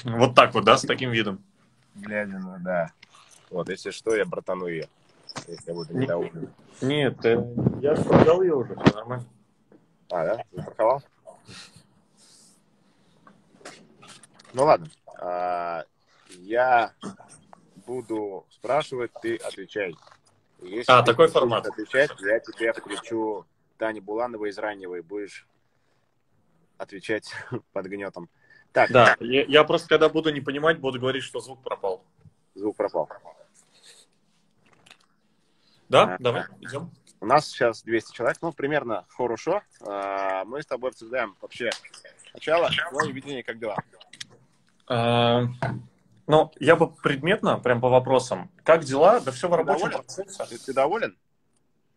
Вот так вот, да, с таким видом? Глядя да. Вот, если что, я братану ее, если я буду недоволен. Нет, э, я продал ее уже, все нормально. А, да? Запарковал? Ну ладно. А, я буду спрашивать, ты отвечай. Если а, такой формат. отвечать, я тебе включу Тани Булановой из раннего и будешь отвечать под гнетом. Так. Да, я, я просто когда буду не понимать, буду говорить, что звук пропал. Звук пропал. Да, а, давай, идем. У нас сейчас 200 человек, ну, примерно хорошо. А, мы с тобой обсуждаем вообще начало, твое видение, как дела? А, ну, я бы предметно, прям по вопросам. Как дела? Да все в рабочем процессе. Ты, ты доволен?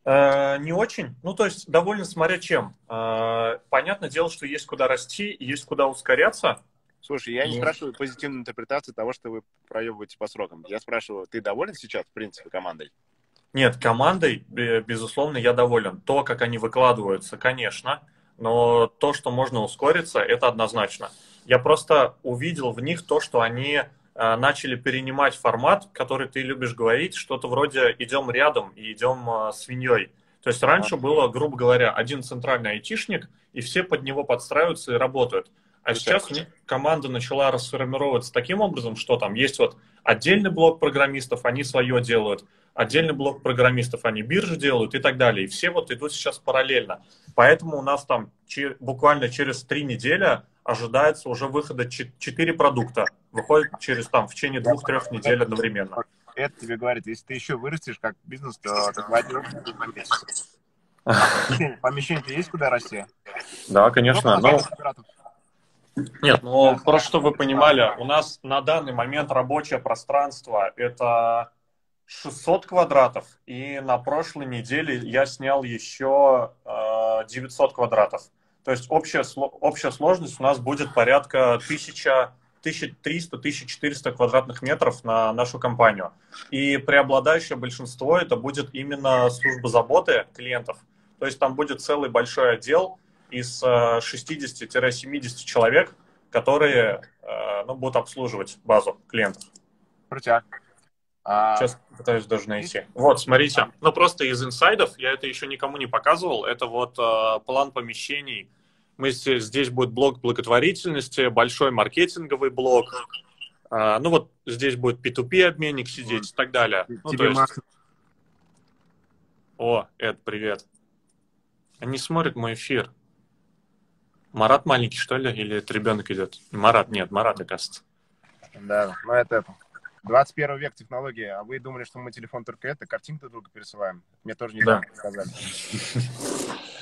Э, не очень. Ну, то есть, довольно смотря чем. Э, понятное дело, что есть куда расти, есть куда ускоряться. Слушай, я не ну. спрашиваю позитивную интерпретацию того, что вы проебываете по срокам. Я спрашиваю, ты доволен сейчас, в принципе, командой? Нет, командой, безусловно, я доволен. То, как они выкладываются, конечно, но то, что можно ускориться, это однозначно. Я просто увидел в них то, что они начали перенимать формат, который ты любишь говорить, что-то вроде идем рядом и идем э, свиньей. То есть раньше было, грубо говоря, один центральный айтишник, и все под него подстраиваются и работают. А сейчас команда начала расформироваться таким образом, что там есть вот отдельный блок программистов, они свое делают, отдельный блок программистов, они биржи делают и так далее. И все вот идут сейчас параллельно. Поэтому у нас там буквально через три недели ожидается уже выхода четыре продукта. Выходит через там в течение двух-трех недель одновременно. Это тебе говорит, если ты еще вырастешь как бизнес, то ты Помещение-то есть куда расти? Да, конечно. Но... Нет, ну просто чтобы вы понимали, у нас на данный момент рабочее пространство это 600 квадратов, и на прошлой неделе я снял еще 900 квадратов. То есть общая, общая сложность у нас будет порядка 1000 1300-1400 квадратных метров на нашу компанию. И преобладающее большинство это будет именно служба заботы клиентов. То есть там будет целый большой отдел из 60-70 э, человек, которые э, ну, будут обслуживать базу клиентов. Крутяк. А... Сейчас пытаюсь даже найти. Вот, смотрите. Ну, просто из инсайдов, я это еще никому не показывал, это вот э, план помещений. Мы здесь, здесь будет блок благотворительности, большой маркетинговый блок. Э, ну, вот здесь будет P2P обменник сидеть вот. и так далее. Ну, Тебе есть... О, Эд, привет. Они смотрят мой эфир. Марат маленький, что ли? Или это ребенок идет? Марат, нет, Марат, оказывается. Да, ну это это. 21 век технологии, а вы думали, что мы телефон только это, картинку друг друга пересылаем? Мне тоже не да. сказали.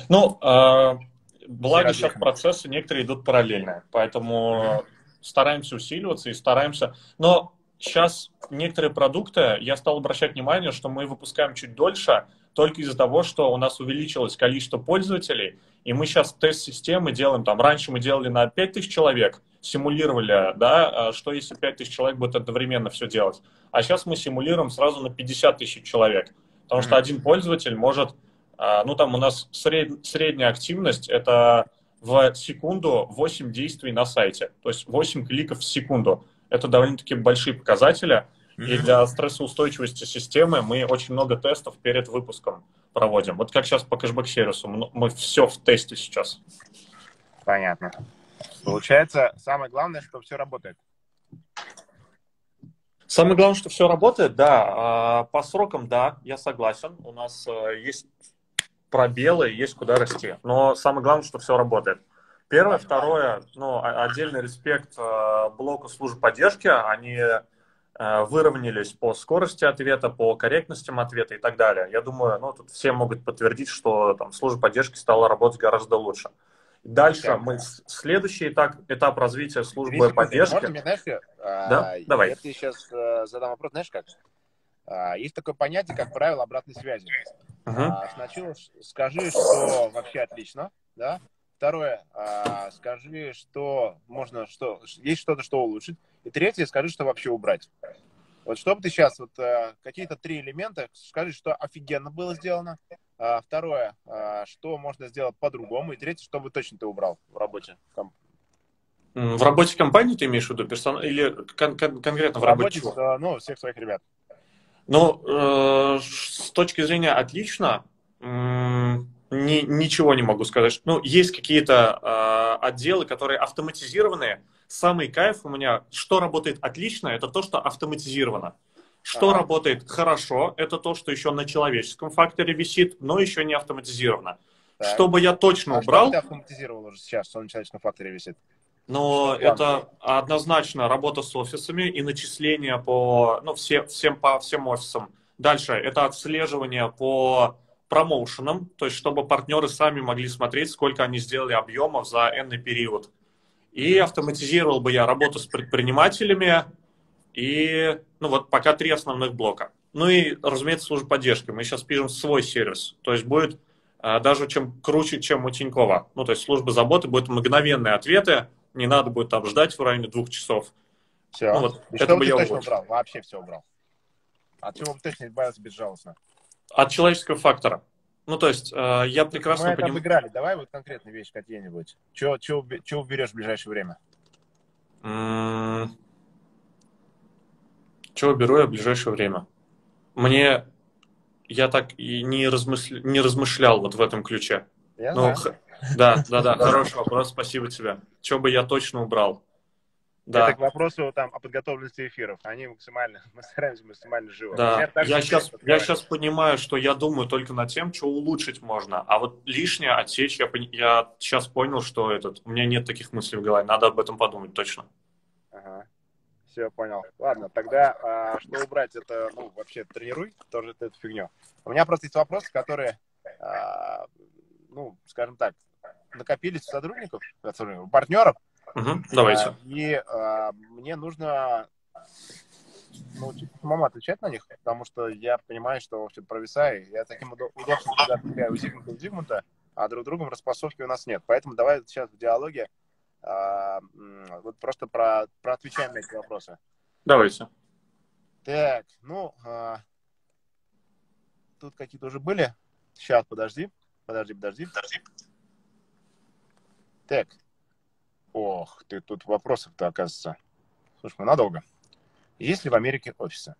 Ну, а, благо сейчас процессы некоторые идут параллельно, поэтому стараемся усиливаться и стараемся. Но сейчас некоторые продукты, я стал обращать внимание, что мы выпускаем чуть дольше, только из-за того, что у нас увеличилось количество пользователей, и мы сейчас тест-системы делаем, там, раньше мы делали на 5000 человек, симулировали, да, а что если 5000 человек будет одновременно все делать, а сейчас мы симулируем сразу на 50 тысяч человек, потому что один пользователь может, ну, там у нас сред, средняя активность, это в секунду 8 действий на сайте, то есть 8 кликов в секунду. Это довольно-таки большие показатели, и для стрессоустойчивости системы мы очень много тестов перед выпуском проводим. Вот как сейчас по кэшбэк-сервису, мы все в тесте сейчас. Понятно. Получается, самое главное, что все работает. Самое главное, что все работает, да. А, по срокам, да, я согласен. У нас э, есть пробелы, есть куда расти. Но самое главное, что все работает. Первое, второе, ну, отдельный респект э, блоку служб поддержки. Они Э, выровнялись по скорости ответа, по корректностям ответа и так далее. Я думаю, ну, тут все могут подтвердить, что там, служба поддержки стала работать гораздо лучше. Дальше мы следующий этап, этап развития службы Видите, поддержки. Можно мне, знаешь, да? А, Давай. Я тебе сейчас а, задам вопрос, знаешь как? А, есть такое понятие, как правило обратной связи. Uh-huh. А, сначала скажи, что вообще отлично, да? Второе, а, скажи, что можно, что есть что-то, что улучшить. И третье, скажи, что вообще убрать. Вот что бы ты сейчас, вот э, какие-то три элемента, скажи, что офигенно было сделано. А, второе, а, что можно сделать по-другому. И третье, что бы точно ты убрал в работе. В работе компании ты имеешь в виду персон... или кон- кон- конкретно в, в работе? работе ну, всех своих ребят. Ну, э, с точки зрения отлично, ни, ничего не могу сказать. Ну, есть какие-то э, отделы, которые автоматизированные. Самый кайф у меня, что работает отлично, это то, что автоматизировано. Что ага. работает хорошо, это то, что еще на человеческом факторе висит, но еще не автоматизировано. Так. Чтобы я точно а убрал... Что ты автоматизировал уже сейчас, что на человеческом факторе висит? Но что это однозначно работа с офисами и начисление по ну, все, всем, по всем офисам. Дальше это отслеживание по промоушенам, то есть чтобы партнеры сами могли смотреть, сколько они сделали объемов за энный период. И автоматизировал бы я работу с предпринимателями, и, ну вот, пока три основных блока. Ну и, разумеется, служба поддержки. Мы сейчас пишем свой сервис. То есть будет а, даже чем круче, чем у Тинькова. Ну, то есть служба заботы будет мгновенные ответы, не надо будет там ждать в районе двух часов. Все. Ну, вот, и это бы я точно убрал? Вообще все убрал. От чего бы точно избавился безжалостно? От человеческого фактора. Ну, то есть, э, я прекрасно понимаю... Мы обыграли. Давай вот конкретную вещь какие-нибудь. Чего, чего, чего уберешь в ближайшее время? М чего беру я в ближайшее время? Мне... Я так и не, размысля... не размышлял вот в этом ключе. Я ну, знаю. Да, да, да, хороший вопрос, спасибо тебе. Что бы я точно убрал? Да. Это к вопросу там, о подготовленности эфиров. Они максимально, мы стараемся максимально живо. Да. Я сейчас, я сейчас понимаю, что я думаю только над тем, что улучшить можно. А вот лишнее отсечь, я, я сейчас понял, что этот, у меня нет таких мыслей в голове. Надо об этом подумать точно. Ага. Все, понял. Ладно, тогда а, что убрать, это, ну, вообще тренируй тоже эту фигню. У меня просто есть вопросы, которые, а, ну, скажем так, накопились сотрудников, партнеров. Угу, давайте. А, и а, мне нужно научиться самому отвечать на них, потому что я понимаю, что вообще провисаю. Я таким удобством всегда у Зигмунта у Зигмунта, а друг другом распасовки у нас нет. Поэтому давай сейчас в диалоге а, вот просто про, про отвечаем на эти вопросы. Давайте. Так, ну, а, тут какие-то уже были. Сейчас, подожди. Подожди, подожди. Подожди. Так. Ох, ты тут вопросов-то, оказывается. Слушай, мы надолго. Есть ли в Америке офисы?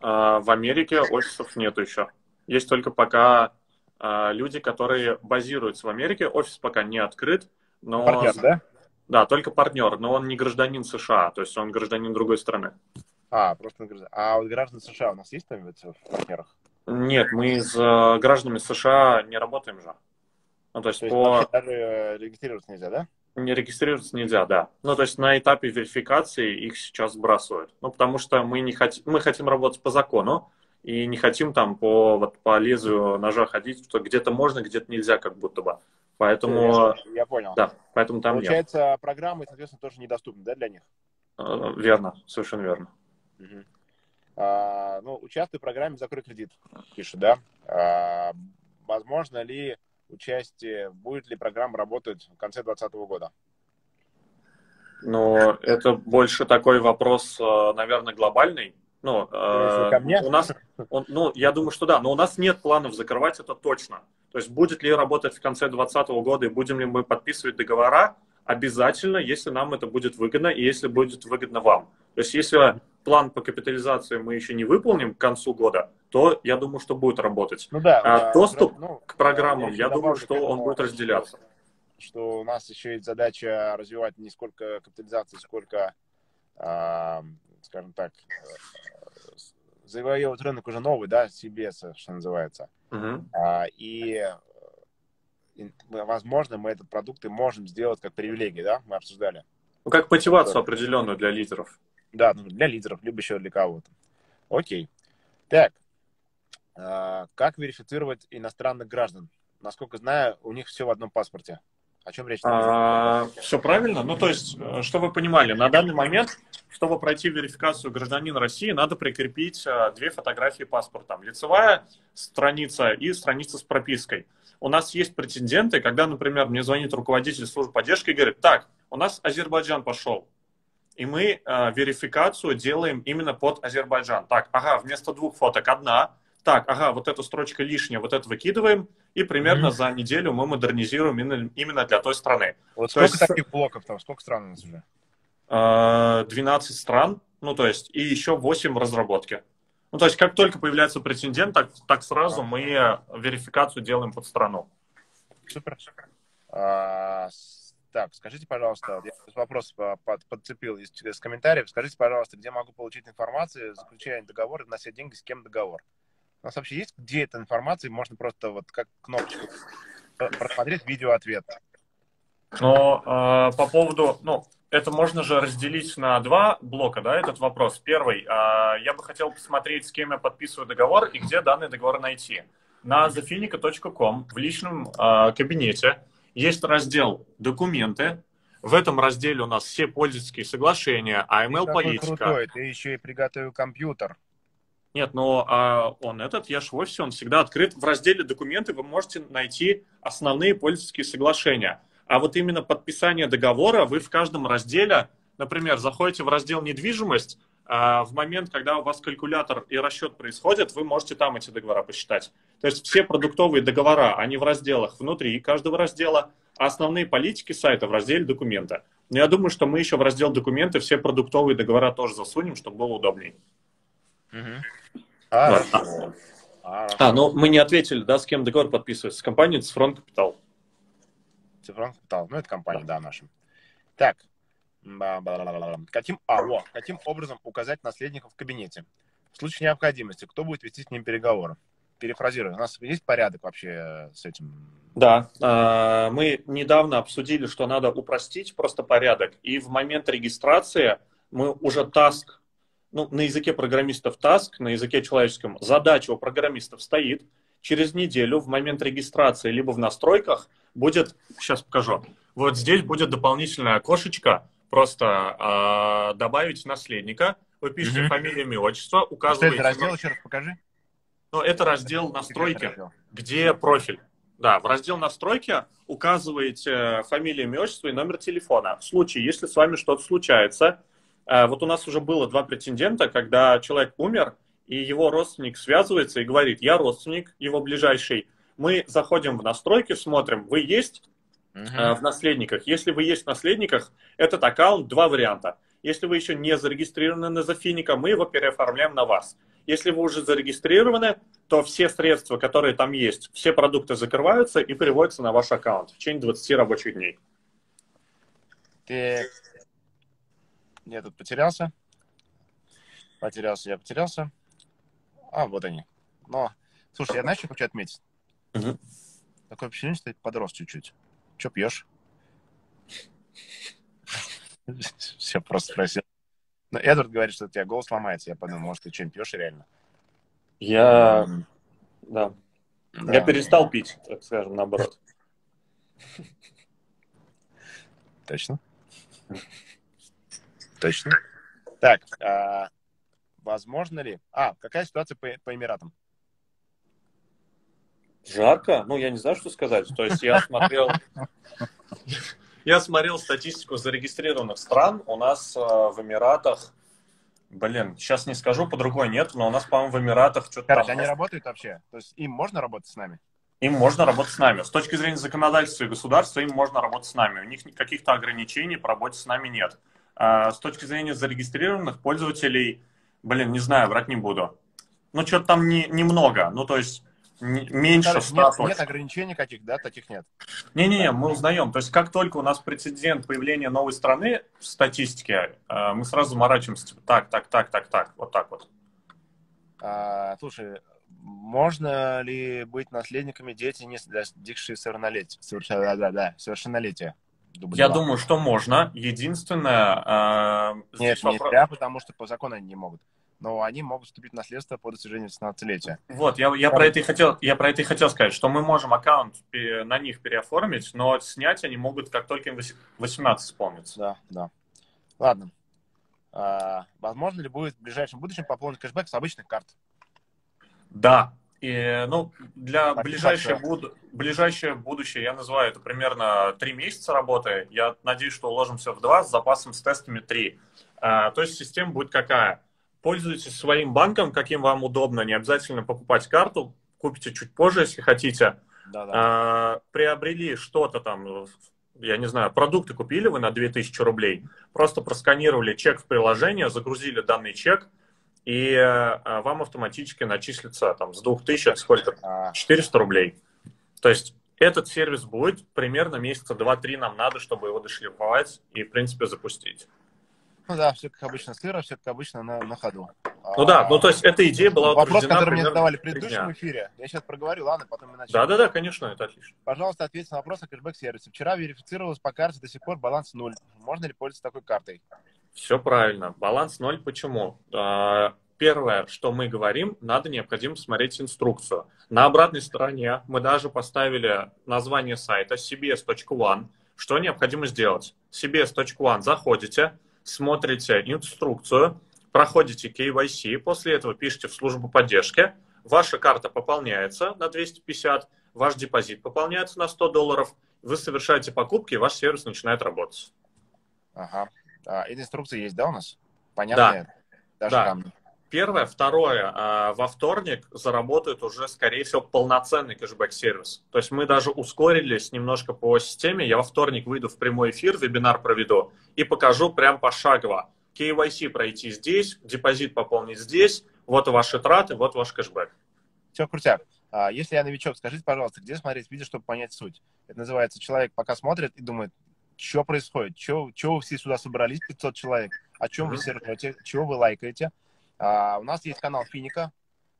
А, в Америке офисов нету еще. Есть только пока а, люди, которые базируются в Америке. Офис пока не открыт. Но... Партнер, да? Да, только партнер, но он не гражданин США, то есть он гражданин другой страны. А, просто гражданин. А вот граждан США у нас есть там в партнерах? Нет, мы с гражданами США не работаем же. Ну, то есть, то есть по... даже э, регистрироваться нельзя, да? Не регистрироваться нельзя, да. Ну, то есть на этапе верификации их сейчас сбрасывают. Ну, потому что мы не хотим, мы хотим работать по закону и не хотим там по, вот, по лезвию ножа ходить, что где-то можно, где-то нельзя, как будто бы. Поэтому... Я, я понял. Да, поэтому там Получается, нет. программы, соответственно, тоже недоступны, да, для них? Э, верно, совершенно верно. Угу. А, ну, участвуй в программе «Закрой кредит», пишет, да? А, возможно ли участие, будет ли программа работать в конце 2020 года? Ну, это больше такой вопрос, э, наверное, глобальный. Ну, э, ко мне? у нас, он, ну, я думаю, что да, но у нас нет планов закрывать это точно. То есть будет ли работать в конце 2020 года и будем ли мы подписывать договора, обязательно, если нам это будет выгодно и если будет выгодно вам. То есть если план по капитализации мы еще не выполним к концу года, то я думаю, что будет работать. Ну да. А доступ ну, к программам, я, я думаю, что он будет разделяться. Что у нас еще есть задача развивать не сколько капитализации, сколько, э, скажем так, завоевывать рынок уже новый, да, CBS, что называется. Uh-huh. А, и, и, возможно, мы этот продукт и можем сделать как привилегию, да, мы обсуждали. Ну, как мотивацию определенную для лидеров. Да, ну, для лидеров, либо еще для кого-то. Окей. Так, а, как верифицировать иностранных граждан? Насколько знаю, у них все в одном паспорте. О чем речь? А, все правильно. Ну, то есть, э, что вы понимали, на данный момент, чтобы пройти верификацию гражданина России, надо прикрепить э, две фотографии паспорта. Лицевая страница и страница с пропиской. У нас есть претенденты, когда, например, мне звонит руководитель службы поддержки и говорит, так, у нас Азербайджан пошел, и мы э, верификацию делаем именно под Азербайджан. Так, ага, вместо двух фоток одна, так, ага, вот эта строчка лишняя, вот это выкидываем, и примерно mm-hmm. за неделю мы модернизируем именно, именно для той страны. Вот то сколько есть, таких блоков там, сколько стран у нас уже? 12 э, стран, ну то есть, и еще 8 в разработке. Ну то есть, как только появляется претендент, так, так сразу мы верификацию делаем под страну. Супер, супер. А, так, скажите, пожалуйста, я вопрос под, подцепил из, из комментариев. Скажите, пожалуйста, где могу получить информацию, заключая договор и вносить деньги, с кем договор? У нас вообще есть где эта информация? Можно просто вот как кнопочку просмотреть видео-ответ. Но э, по поводу, ну, это можно же разделить на два блока, да, этот вопрос. Первый, а, я бы хотел посмотреть, с кем я подписываю договор и где данный договор найти. На thefinica.com в личном а, кабинете есть раздел «Документы». В этом разделе у нас все пользовательские соглашения, AML-политика. крутой, ты еще и приготовил компьютер. Нет, но а, он этот, я в офисе, он всегда открыт. В разделе «Документы» вы можете найти основные пользовательские соглашения – а вот именно подписание договора вы в каждом разделе, например, заходите в раздел «Недвижимость», в момент, когда у вас калькулятор и расчет происходит, вы можете там эти договора посчитать. То есть все продуктовые договора, они в разделах внутри каждого раздела, а основные политики сайта в разделе «Документы». Но я думаю, что мы еще в раздел «Документы» все продуктовые договора тоже засунем, чтобы было удобнее. Угу. А, а, а, ну мы не ответили, да, с кем договор подписывается. С компанией Цифрон Капитал. Цифрон Капитал. Ну, это компания, да, наша. Так. Каким, а, о, каким образом указать наследников в кабинете? В случае необходимости, кто будет вести с ним переговоры? Перефразирую, у нас есть порядок вообще с этим? Да, а, мы недавно обсудили, что надо упростить просто порядок, и в момент регистрации мы уже таск, ну, на языке программистов таск, на языке человеческом задача у программистов стоит, через неделю в момент регистрации либо в настройках – будет, сейчас покажу, вот здесь будет дополнительное окошечко, просто э, добавить наследника, вы пишете mm-hmm. фамилию, имя, отчество, указываете... Что это раздел, еще раз покажи. Ну, это раздел настройки, где профиль. Да, в раздел настройки указываете фамилию, имя, отчество и номер телефона. В случае, если с вами что-то случается, э, вот у нас уже было два претендента, когда человек умер, и его родственник связывается и говорит, я родственник, его ближайший, мы заходим в настройки, смотрим, вы есть э, в наследниках. Если вы есть в наследниках, этот аккаунт два варианта. Если вы еще не зарегистрированы на Зафиника, мы его переоформляем на вас. Если вы уже зарегистрированы, то все средства, которые там есть, все продукты закрываются и переводятся на ваш аккаунт в течение 20 рабочих дней. Так. Я тут потерялся. Потерялся, я потерялся. А, вот они. Но, слушай, я знаешь, что хочу отметить? Угу. Такое впечатление, что ты подрос чуть-чуть. Че пьешь? Все просто спросил. Но ну, Эдвард говорит, что у тебя голос ломается. Я подумал, может, ты что-нибудь пьешь реально? Я... Да. да. Я перестал пить, так скажем, наоборот. Точно? Точно? Так, а, возможно ли... А, какая ситуация по Эмиратам? Жарко? Ну, я не знаю, что сказать. То есть я смотрел... Я смотрел статистику зарегистрированных стран. У нас э, в Эмиратах, блин, сейчас не скажу, по другой нет, но у нас, по-моему, в Эмиратах что-то Короче, там... они работают вообще? То есть им можно работать с нами? Им можно работать с нами. С точки зрения законодательства и государства им можно работать с нами. У них каких-то ограничений по работе с нами нет. А с точки зрения зарегистрированных пользователей, блин, не знаю, врать не буду. Ну, что-то там не, немного. Ну, то есть меньше Короче, 100 нет, нет ограничений каких, да, таких нет? Не-не-не, мы узнаем. То есть как только у нас прецедент появления новой страны в статистике, э, мы сразу заморачиваемся, типа, так, так, так, так, так, вот так вот. А, слушай, можно ли быть наследниками дети, не достигшие совершеннолетия? Да, да, да, совершеннолетия. Я думаю, что можно. Единственное... Э, Нет, вопрос... нельзя, потому что по закону они не могут но они могут вступить в наследство по достижению 18-летия. Вот, я, я, про это и хотел, я про это и хотел сказать, что мы можем аккаунт на них переоформить, но снять они могут, как только им 18 исполнится. Да, да. Ладно. А, возможно ли будет в ближайшем будущем пополнить кэшбэк с обычных карт? Да. И, ну, для ближайшее, буд... ближайшее будущее, я называю это примерно 3 месяца работы. Я надеюсь, что уложимся в 2 с запасом с тестами 3. А, то есть система будет какая? Пользуйтесь своим банком, каким вам удобно. Не обязательно покупать карту. Купите чуть позже, если хотите. Да, да. А, приобрели что-то там, я не знаю, продукты купили вы на 2000 рублей. Просто просканировали чек в приложение, загрузили данный чек, и а, вам автоматически начислится там с 2000 сколько? 400 рублей. То есть этот сервис будет примерно месяца 2-3 нам надо, чтобы его дошлифовать и, в принципе, запустить. Ну да, все как обычно с все как обычно на, на ходу. Ну да, ну то есть эта идея была Вопрос, который мне задавали в предыдущем эфире, я сейчас проговорю, ладно, потом мы начнем. Да-да-да, конечно, это отлично. Пожалуйста, ответьте на вопрос о кэшбэк-сервисе. Вчера верифицировалась по карте, до сих пор баланс ноль. Можно ли пользоваться такой картой? Все правильно. Баланс ноль почему? А, первое, что мы говорим, надо необходимо смотреть инструкцию. На обратной стороне мы даже поставили название сайта cbs.one. Что необходимо сделать? cbs.one заходите, смотрите инструкцию, проходите KYC, после этого пишите в службу поддержки, ваша карта пополняется на 250, ваш депозит пополняется на 100 долларов, вы совершаете покупки, и ваш сервис начинает работать. Ага. А, эта инструкция есть, да, у нас? Понятно? Да. Даже да. Там... Первое. Второе. А, во вторник заработает уже, скорее всего, полноценный кэшбэк-сервис. То есть мы даже ускорились немножко по системе. Я во вторник выйду в прямой эфир, вебинар проведу и покажу прям пошагово. KYC пройти здесь, депозит пополнить здесь, вот ваши траты, вот ваш кэшбэк. Все, крутяк. А, если я новичок, скажите, пожалуйста, где смотреть видео, чтобы понять суть? Это называется, человек пока смотрит и думает, что происходит, что вы все сюда собрались, 500 человек, о чем mm-hmm. вы все ржете, чего вы лайкаете, а, у нас есть канал Финика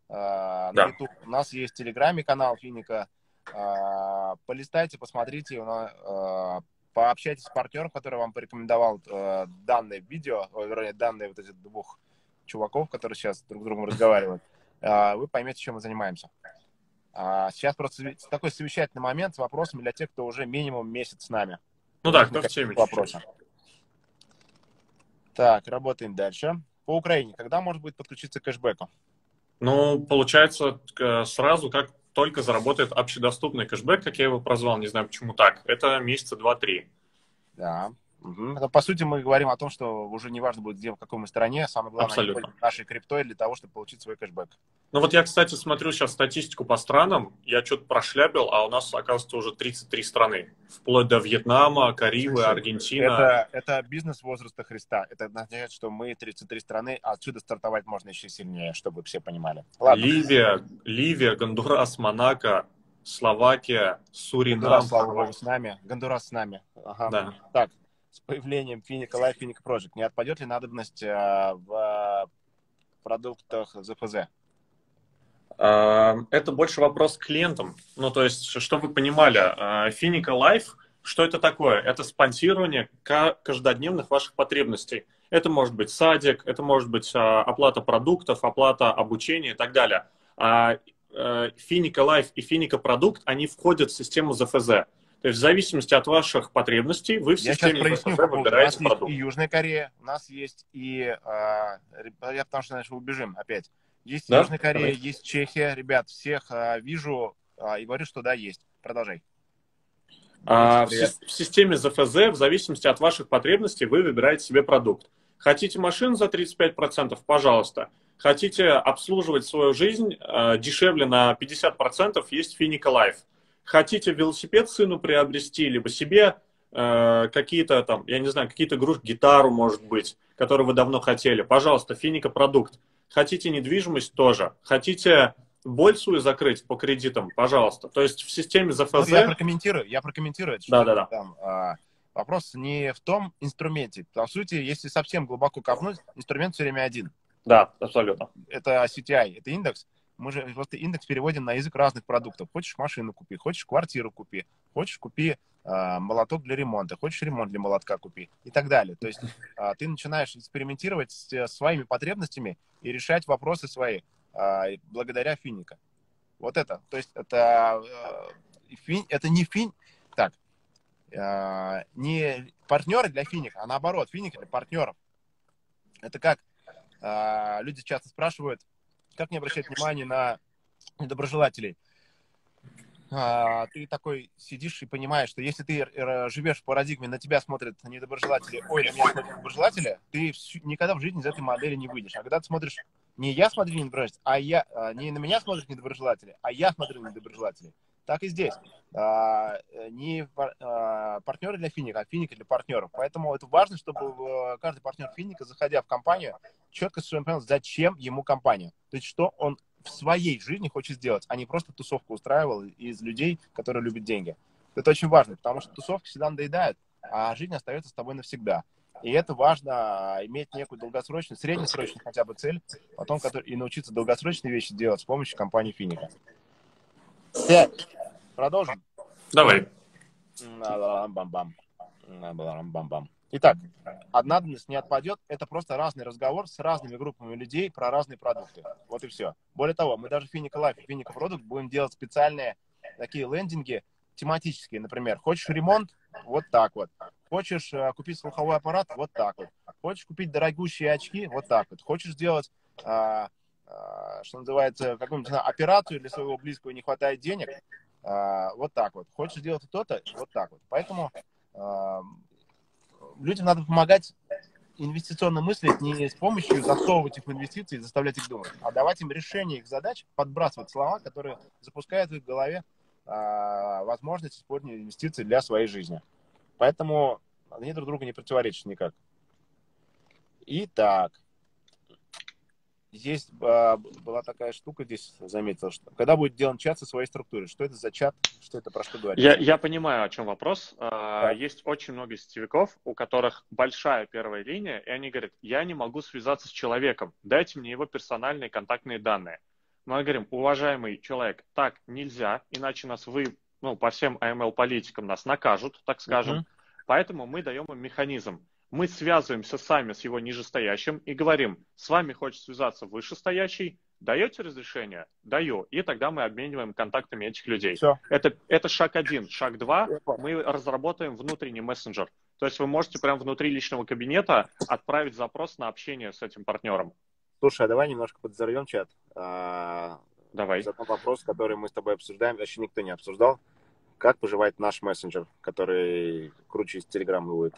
а, на YouTube. У нас есть в Телеграме канал Финика. А, полистайте, посмотрите, а, пообщайтесь с партнером, который вам порекомендовал а, данное видео, вернее, данные вот этих двух чуваков, которые сейчас друг с другом разговаривают. А, вы поймете, чем мы занимаемся. А, сейчас просто такой совещательный момент с вопросами для тех, кто уже минимум месяц с нами. Ну да, кто в теме. Вопросы. Так, работаем дальше по Украине, когда может быть подключиться к кэшбэку? Ну, получается, сразу, как только заработает общедоступный кэшбэк, как я его прозвал, не знаю почему так, это месяца два-три. Да. Угу. По сути, мы говорим о том, что уже не важно будет, где, в какой мы стране, самое главное, Абсолютно. нашей криптой для того, чтобы получить свой кэшбэк. Ну вот я, кстати, смотрю сейчас статистику по странам, я что-то прошляпил, а у нас, оказывается, уже 33 страны, вплоть до Вьетнама, Карибы, Аргентина. Это, это бизнес возраста Христа. Это означает, что мы 33 страны, а отсюда стартовать можно еще сильнее, чтобы все понимали. Ладно. Ливия, Ливия, Гондурас, Монако, Словакия, Суринам. Гондурас, слава богу, с нами. Гондурас с нами. Ага. Да. Так, с появлением Финика Life, Финика Project не отпадет ли надобность э, в продуктах ЗФЗ? Э, это больше вопрос к клиентам. Ну, то есть, чтобы вы понимали, Финика Life, что это такое? Это спонсирование каждодневных ваших потребностей. Это может быть садик, это может быть оплата продуктов, оплата обучения и так далее. А Финика Life и Финика Продукт, они входят в систему ЗФЗ. То есть в зависимости от ваших потребностей вы в я системе проясню, выбираете у нас продукт. Есть и Южная Корея, у нас есть и... А, я потому что, значит, убежим опять. Есть да? Южная Корея, Давай. есть Чехия. Ребят, всех а, вижу а, и говорю, что да, есть. Продолжай. А, в, в системе ЗФЗ, в зависимости от ваших потребностей, вы выбираете себе продукт. Хотите машину за 35%? Пожалуйста. Хотите обслуживать свою жизнь э, дешевле на 50%? Есть Финика Life хотите велосипед сыну приобрести, либо себе э, какие-то там, я не знаю, какие-то игрушки, гитару, может быть, которую вы давно хотели, пожалуйста, Финика продукт. Хотите недвижимость тоже. Хотите боль свою закрыть по кредитам, пожалуйста. То есть в системе ЗФЗ... Ну, я прокомментирую, я прокомментирую. Да, да, да. а, вопрос не в том инструменте. По сути, если совсем глубоко копнуть, инструмент все время один. Да, абсолютно. Это CTI, это индекс. Мы же просто индекс переводим на язык разных продуктов. Хочешь машину купи, хочешь квартиру купи, хочешь купи э, молоток для ремонта, хочешь ремонт для молотка купи и так далее. То есть э, ты начинаешь экспериментировать с э, своими потребностями и решать вопросы свои э, благодаря финика. Вот это. То есть это, э, фин, это не фин... Так. Э, не партнеры для финика, а наоборот, финик для партнеров. Это как э, люди часто спрашивают, как не обращать внимание на недоброжелателей? а, ты такой сидишь и понимаешь, что если ты живешь в парадигме, на тебя смотрят недоброжелатели, ой, на меня смотрят недоброжелатели, ты никогда в жизни из этой модели не выйдешь. А когда ты смотришь, не я смотрю недоброжелатели, а я, а, не на меня смотрят недоброжелатели, а я смотрю недоброжелателей. Так и здесь. А, не а, партнеры для финика, а финика для партнеров. Поэтому это важно, чтобы каждый партнер финика, заходя в компанию, четко совершенно понял, зачем ему компания. То есть, что он в своей жизни хочет сделать, а не просто тусовку устраивал из людей, которые любят деньги. Это очень важно, потому что тусовки всегда надоедают, а жизнь остается с тобой навсегда. И это важно, иметь некую долгосрочную, среднесрочную хотя бы цель, потом который, и научиться долгосрочные вещи делать с помощью компании Финика. Продолжим? Давай. Бам-бам. Бам-бам. Итак, однадобность не отпадет. Это просто разный разговор с разными группами людей про разные продукты. Вот и все. Более того, мы даже в Финика Life и Финика Product будем делать специальные такие лендинги тематические. Например, хочешь ремонт? Вот так вот. Хочешь э, купить слуховой аппарат? Вот так вот. Хочешь купить дорогущие очки? Вот так вот. Хочешь сделать, э, что называется, какую-нибудь операцию для своего близкого не хватает денег? Э, вот так вот. Хочешь сделать то-то? Вот так вот. Поэтому э, людям надо помогать инвестиционно мыслить не с помощью засовывать их в инвестиции и заставлять их думать, а давать им решение их задач, подбрасывать слова, которые запускают в их голове а, возможность использования инвестиций для своей жизни. Поэтому они друг другу не противоречат никак. Итак, есть а, была такая штука здесь, заметил, что когда будет делан чат со своей структурой, что это за чат, что это про что говорит? Я, я понимаю, о чем вопрос. А, да. Есть очень много сетевиков, у которых большая первая линия, и они говорят, я не могу связаться с человеком, дайте мне его персональные контактные данные. Мы говорим, уважаемый человек, так нельзя, иначе нас вы, ну, по всем AML-политикам нас накажут, так скажем. Uh-huh. Поэтому мы даем им механизм мы связываемся сами с его нижестоящим и говорим, с вами хочет связаться вышестоящий, даете разрешение? Даю. И тогда мы обмениваем контактами этих людей. Все. Это, это шаг один. Шаг два, мы разработаем внутренний мессенджер. То есть вы можете прямо внутри личного кабинета отправить запрос на общение с этим партнером. Слушай, а давай немножко подзорвем чат. А, давай. За вопрос, который мы с тобой обсуждаем, вообще никто не обсуждал. Как поживает наш мессенджер, который круче из Телеграма будет?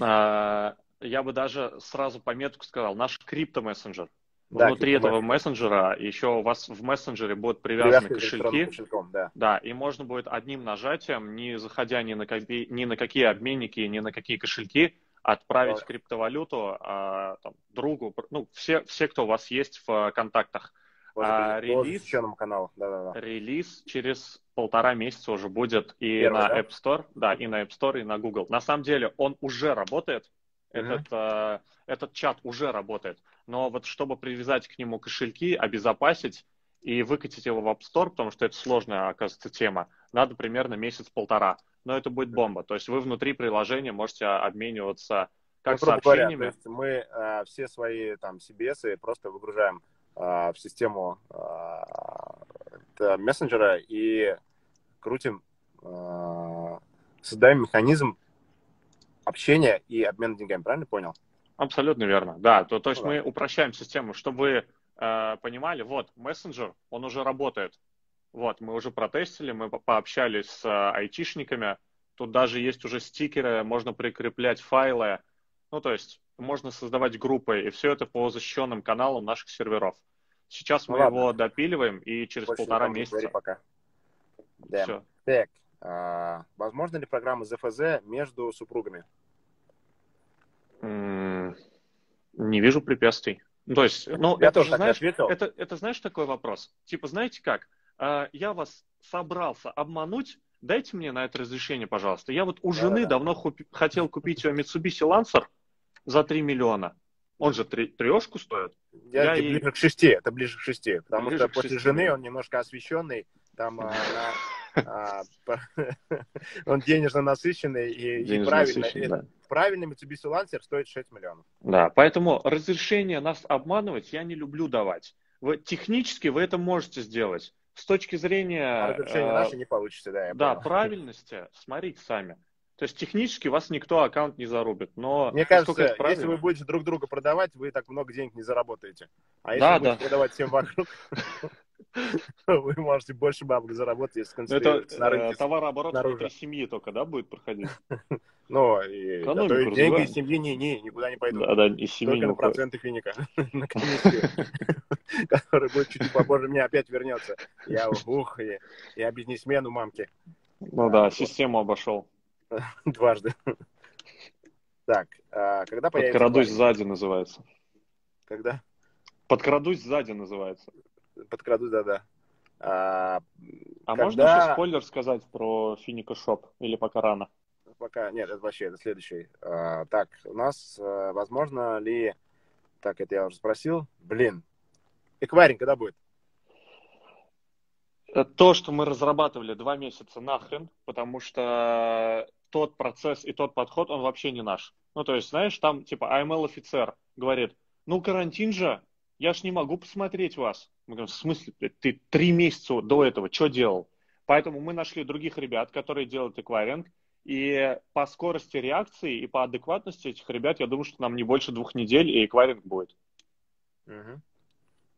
А, я бы даже сразу пометку сказал, наш крипто-мессенджер. Да, Внутри этого мессенджера еще у вас в мессенджере будут привязаны кошельки. Да. да, и можно будет одним нажатием, не заходя ни на, какие, ни на какие обменники, ни на какие кошельки, отправить да. криптовалюту а, там, другу, ну, все, все, кто у вас есть в контактах. А, релиз, каналу. Да, да, да. релиз через полтора месяца уже будет и Первый, на да? App Store, да, и на App Store, и на Google. На самом деле он уже работает, mm-hmm. этот, э, этот чат уже работает, но вот чтобы привязать к нему кошельки, обезопасить и выкатить его в App Store, потому что это сложная, оказывается, тема, надо примерно месяц-полтора. Но это будет бомба. То есть вы внутри приложения можете обмениваться как ну, сообщениями. Говоря, то есть мы э, все свои там CBS просто выгружаем а, в систему а, мессенджера и крутим, а, создаем механизм общения и обмена деньгами, правильно понял? Абсолютно верно, да. То, то есть ну, мы упрощаем систему, чтобы вы э, понимали, вот, мессенджер, он уже работает. Вот, мы уже протестили, мы пообщались с э, айтишниками, тут даже есть уже стикеры, можно прикреплять файлы, ну, то есть можно создавать группы, и все это по защищенным каналам наших серверов. Сейчас ну, мы ладно. его допиливаем, и через Больше полтора месяца... пока. Да. Все. Так, а, возможно ли программа ЗФЗ между супругами? Не вижу препятствий. Ну, то есть, ну, я это тоже знаешь, ответил. Это, это знаешь такой вопрос? Типа, знаете как? А, я вас собрался обмануть, дайте мне на это разрешение, пожалуйста. Я вот у жены да, давно купи, хотел купить ее Mitsubishi Lancer за 3 миллиона. Он же три, трешку стоит. Я, я ближе и... к шести, это ближе к шести, потому ближе что после шести. жены он немножко освещенный, там а, а, он денежно насыщенный и, денежно и правильно. Насыщенный, да. Правильный Mitsubishi Lancer стоит 6 миллионов. Да, поэтому разрешение нас обманывать я не люблю давать. Вы, технически вы это можете сделать. С точки зрения... А разрешение э, наше не получится, да. да, понял. правильности, смотрите сами. То есть технически вас никто аккаунт не зарубит, но... Мне кажется, если вы будете друг друга продавать, вы так много денег не заработаете. А если да, будете да. продавать всем вокруг... Вы можете больше бабок заработать, если концентрируетесь Это на рынке. товарооборот внутри семьи только, да, будет проходить? Ну, и, есть деньги из семьи не, не, никуда не пойдут. Да, да, из семьи Только на проценты финика. на который будет чуть попозже мне опять вернется. Я, ух, я бизнесмен у мамки. Ну да, систему обошел. Дважды. Так, а когда появится... Подкрадусь сзади называется. Когда? Подкрадусь сзади называется. Подкрадусь, да-да. А, а когда... можно еще спойлер сказать про Финика Шоп или пока рано? Пока нет, это вообще это следующий. А, так, у нас а, возможно ли, так это я уже спросил, блин, эквайринг когда будет? Э, то, что мы разрабатывали два месяца нахрен, потому что тот процесс и тот подход, он вообще не наш. Ну, то есть, знаешь, там типа AML-офицер говорит, ну, карантин же, я ж не могу посмотреть вас. Мы говорим, в смысле, ты три месяца до этого что делал? Поэтому мы нашли других ребят, которые делают эквайринг, и по скорости реакции и по адекватности этих ребят, я думаю, что нам не больше двух недель, и эквайринг будет. Угу.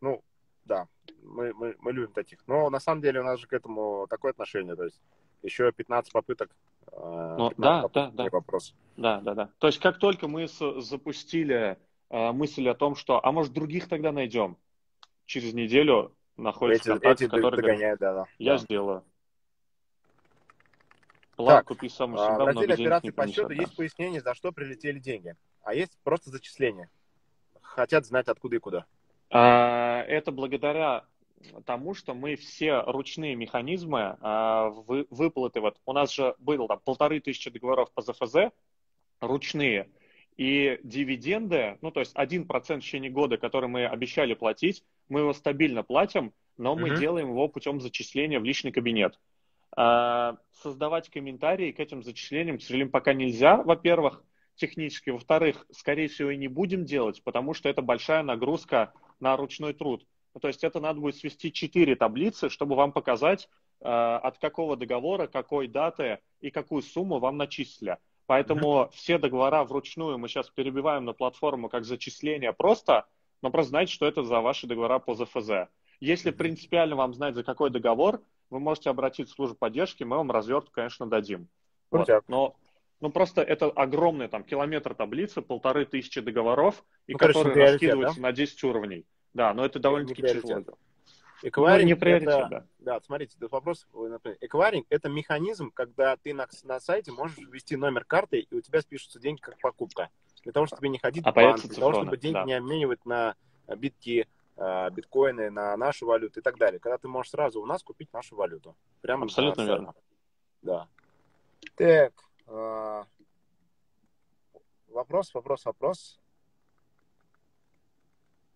Ну, да, мы, мы, мы любим таких. Но на самом деле у нас же к этому такое отношение, то есть еще 15 попыток. Э, ну, да, попыток, да, да. Вопрос. Да, да, да. То есть как только мы запустили мысль о том, что, а может других тогда найдем, через неделю находится эти, контакт, эти который догоняет, говорит, да, да. я да. сделаю. План так, купи сам себя, в разделе операции по счету есть пояснение, за что прилетели деньги. А есть просто зачисление. Хотят знать, откуда и куда. А, это благодаря тому, что мы все ручные механизмы а, выплаты, вот у нас же было там полторы тысячи договоров по ЗФЗ, ручные, и дивиденды, ну то есть один процент в течение года, который мы обещали платить, мы его стабильно платим, но мы mm-hmm. делаем его путем зачисления в личный кабинет. А, создавать комментарии к этим зачислениям, к сожалению, пока нельзя, во-первых, технически. Во-вторых, скорее всего, и не будем делать, потому что это большая нагрузка на ручной труд. Ну, то есть это надо будет свести четыре таблицы, чтобы вам показать, э, от какого договора, какой даты и какую сумму вам начислили. Поэтому mm-hmm. все договора вручную мы сейчас перебиваем на платформу как зачисление просто, но просто знайте, что это за ваши договора по ЗФЗ. Если принципиально вам знать, за какой договор, вы можете обратиться в службу поддержки, мы вам развертку, конечно, дадим. Вот. Но ну, просто это огромный там километр таблицы, полторы тысячи договоров, и ну, которые раскидываются да? на 10 уровней. Да, но это довольно-таки тяжело. Эквайринг не приоритет, это, да. Да, смотрите, тут вопрос, эквайринг это механизм, когда ты на, на сайте можешь ввести номер карты, и у тебя спишутся деньги как покупка. Для того, чтобы не ходить а в банк, для того, чтобы деньги да. не обменивать на битки, а, биткоины, на нашу валюту и так далее. Когда ты можешь сразу у нас купить нашу валюту. Прямо Абсолютно верно. Да. Так, а, вопрос, вопрос, вопрос.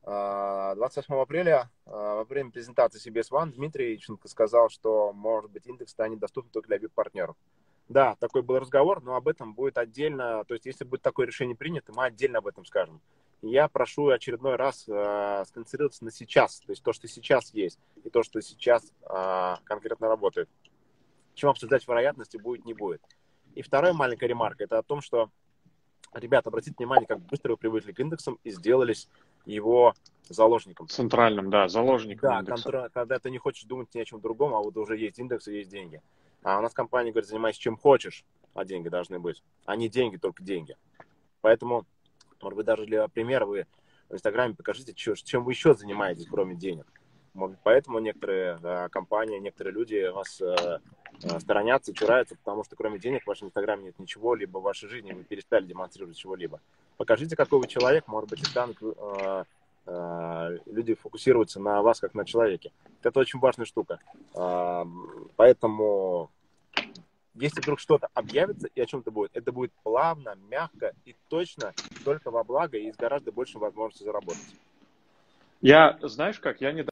28 апреля а, во время презентации CBS One Дмитрий Иченко сказал, что, может быть, индекс станет доступен только для VIP-партнеров. Да, такой был разговор, но об этом будет отдельно, то есть если будет такое решение принято, мы отдельно об этом скажем. Я прошу очередной раз э, сконцентрироваться на сейчас, то есть то, что сейчас есть, и то, что сейчас э, конкретно работает. Чем обсуждать вероятности будет, не будет. И вторая маленькая ремарка, это о том, что, ребята, обратите внимание, как быстро вы привыкли к индексам и сделались его заложником. Центральным, да, заложником Да, контр... когда ты не хочешь думать ни о чем другом, а вот уже есть индекс и есть деньги. А у нас компания говорит, занимайся чем хочешь, а деньги должны быть. А не деньги, только деньги. Поэтому, может быть, даже для примера вы в Инстаграме покажите, чем вы еще занимаетесь, кроме денег. Может, поэтому некоторые э, компании, некоторые люди вас э, э, сторонятся, чураются, потому что кроме денег в вашем Инстаграме нет ничего, либо в вашей жизни вы перестали демонстрировать чего-либо. Покажите, какой вы человек, может быть, и станут э, э, люди фокусироваться на вас, как на человеке. Это очень важная штука. Э, поэтому если вдруг что-то объявится и о чем-то будет, это будет плавно, мягко и точно только во благо и с гораздо большей возможностью заработать. Я, знаешь как, я не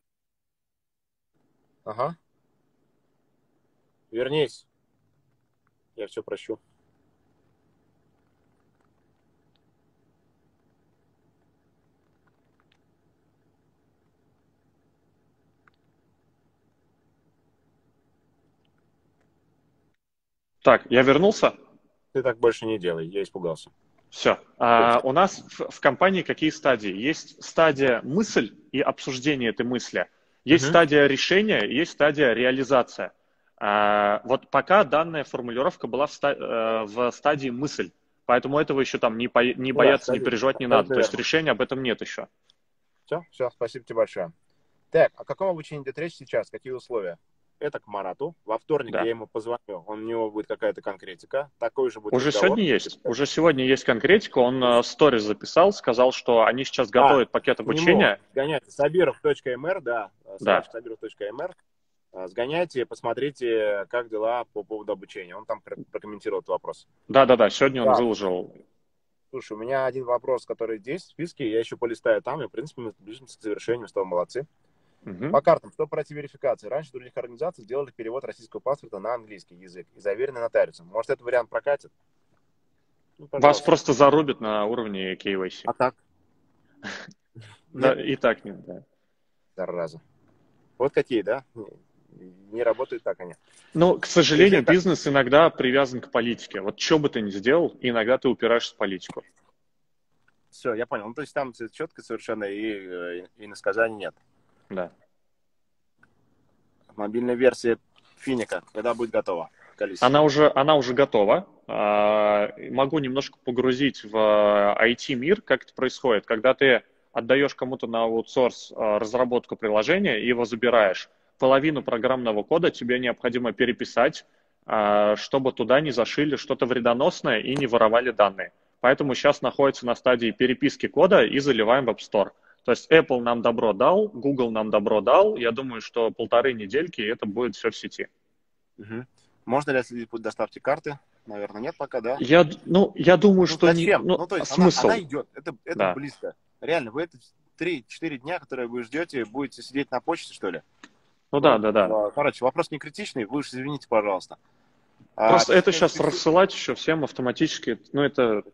Ага. Вернись. Я все прощу. Так, я вернулся? Ты так больше не делай, я испугался. Все. А, у нас в, в компании какие стадии? Есть стадия мысль и обсуждение этой мысли – Есть mm-hmm. стадия решения, есть стадия реализация. А, вот пока данная формулировка была в, ста- э, в стадии мысль, поэтому этого еще там не, по- не бояться, да, не переживать не надо. То есть решения об этом нет еще. Все, все, спасибо тебе большое. Так, о каком обучении идет речь сейчас? Какие условия? Это к Марату. Во вторник да. я ему позвоню. Он, у него будет какая-то конкретика. Такой же будет Уже разговор. сегодня есть. Уже сегодня есть конкретика. Он э, сторис записал, сказал, что они сейчас готовят а, пакет обучения. Сгоняйте. Сабиров.мр, да. Да. Сабиров.мр. Э, сгоняйте, посмотрите, как дела по поводу обучения. Он там прокомментировал этот вопрос. Да-да-да, сегодня он да. выложил. Слушай, у меня один вопрос, который здесь в списке, я еще полистаю там, и, в принципе, мы ближимся к завершению, тобой молодцы. Угу. По картам, что пройти верификации? Раньше в других организациях делали перевод российского паспорта на английский язык и заверенный нотариусом. Может, этот вариант прокатит? Ну, Вас просто зарубят на уровне KYC. А так? Да, и так нет, да. Зараза. Вот какие, да? Не работают так они. Ну, к сожалению, бизнес иногда привязан к политике. Вот что бы ты ни сделал, иногда ты упираешься в политику. Все, я понял. Ну, то есть там четко совершенно и, э, и насказаний нет. Да. Мобильная версия Финика, когда будет готова? Количество. Она уже, она уже готова. А, могу немножко погрузить в IT-мир, а, как это происходит. Когда ты отдаешь кому-то на аутсорс а, разработку приложения и его забираешь, половину программного кода тебе необходимо переписать, чтобы туда не зашили что-то вредоносное и не воровали данные. Поэтому сейчас находится на стадии переписки кода и заливаем в App Store. То есть Apple нам добро дал, Google нам добро дал. Я думаю, что полторы недельки это будет все в сети. Угу. Можно ли отследить путь доставки карты? Наверное, нет пока, да? Я, ну, я думаю, ну, что зачем? не. Ну, ну, то есть смысл. Она, она идет, это, это да. близко. Реально, вы это 3-4 дня, которые вы ждете, будете сидеть на почте, что ли? Ну, да, да, да. Короче, вопрос не критичный, вы уж извините, пожалуйста. А Просто а, это сейчас рассылать еще всем автоматически, ну это...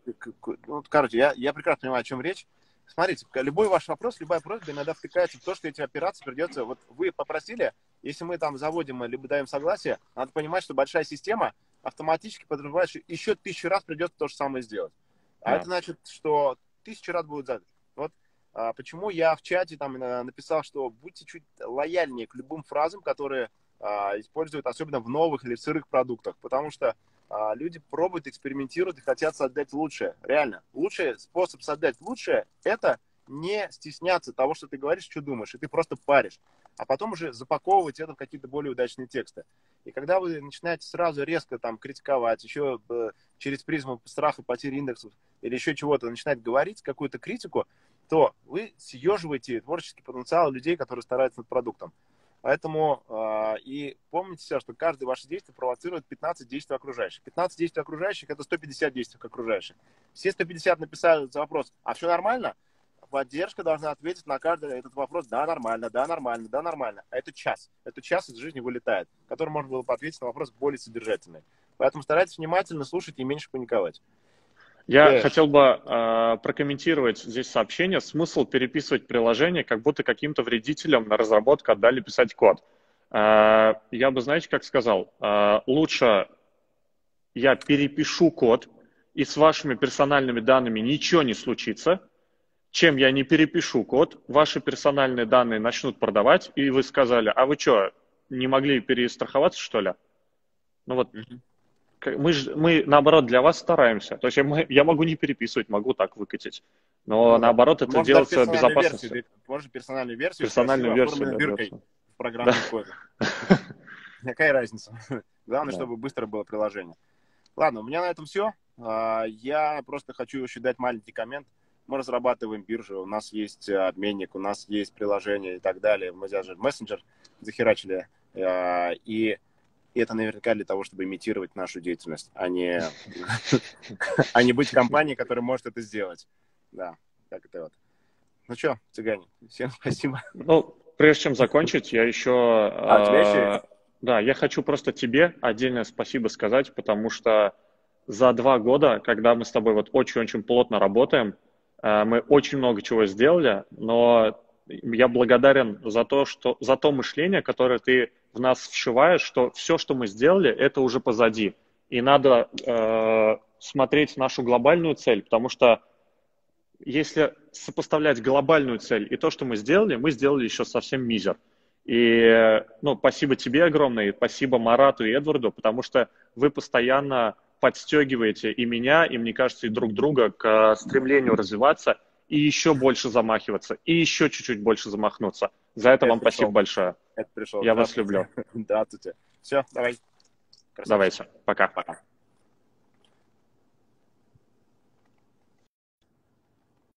Ну, короче, я, я прекрасно понимаю, о чем речь. Смотрите, любой ваш вопрос, любая просьба иногда втыкается в то, что эти операции придется... Вот вы попросили, если мы там заводим либо даем согласие, надо понимать, что большая система автоматически подразумевает, что еще тысячу раз придется то же самое сделать. А да. это значит, что тысячу раз будет задать. Вот а, почему я в чате там написал, что будьте чуть лояльнее к любым фразам, которые а, используют, особенно в новых или в сырых продуктах, потому что а, люди пробуют, экспериментируют и хотят создать лучшее. Реально, лучший способ создать лучшее – это не стесняться того, что ты говоришь, что думаешь, и ты просто паришь, а потом уже запаковывать это в какие-то более удачные тексты. И когда вы начинаете сразу резко там критиковать, еще э, через призму страха потери индексов или еще чего-то начинать говорить, какую-то критику, то вы съеживаете творческий потенциал людей, которые стараются над продуктом. Поэтому э, и помните все, что каждое ваше действие провоцирует 15 действий окружающих. 15 действий окружающих – это 150 действий окружающих. Все 150 написали за вопрос «А все нормально?» Поддержка должна ответить на каждый этот вопрос «Да, нормально, да, нормально, да, нормально». А это час. Это час из жизни вылетает, который можно было бы ответить на вопрос более содержательный. Поэтому старайтесь внимательно слушать и меньше паниковать. Я yes. хотел бы э, прокомментировать здесь сообщение. Смысл переписывать приложение, как будто каким-то вредителям на разработку отдали писать код. Э, я бы, знаете, как сказал, э, лучше я перепишу код, и с вашими персональными данными ничего не случится, чем я не перепишу код, ваши персональные данные начнут продавать, и вы сказали, а вы что, не могли перестраховаться, что ли? Ну вот, mm-hmm мы, ж, мы наоборот для вас стараемся. То есть я, я могу не переписывать, могу так выкатить. Но ну, наоборот это делается безопасно. Можно персональную версию. Персональную версию. Да, биркой в программном да. коде. Какая разница? Главное, да. чтобы быстро было приложение. Ладно, у меня на этом все. А, я просто хочу еще дать маленький коммент. Мы разрабатываем биржу, у нас есть обменник, у нас есть приложение и так далее. Мы даже мессенджер захерачили. А, и и это наверняка для того, чтобы имитировать нашу деятельность, а не, а не быть компанией, которая может это сделать. Да, так это вот. Ну что, цыгане, всем спасибо. Ну, прежде чем закончить, я еще... А, тебя еще Да, я хочу просто тебе отдельное спасибо сказать, потому что за два года, когда мы с тобой вот очень-очень плотно работаем, э, мы очень много чего сделали, но я благодарен за то, что, за то мышление, которое ты в нас вшиваешь, что все, что мы сделали, это уже позади. И надо э, смотреть нашу глобальную цель, потому что если сопоставлять глобальную цель и то, что мы сделали, мы сделали еще совсем мизер. И, ну, спасибо тебе огромное, спасибо Марату и Эдварду, потому что вы постоянно подстегиваете и меня, и, мне кажется, и друг друга к стремлению развиваться и еще больше замахиваться, и еще чуть-чуть больше замахнуться. За это, это вам пришел. спасибо большое. Это пришел. Я вас люблю. Да, Все, давай. Красавчик. Давайте. Пока. Пока.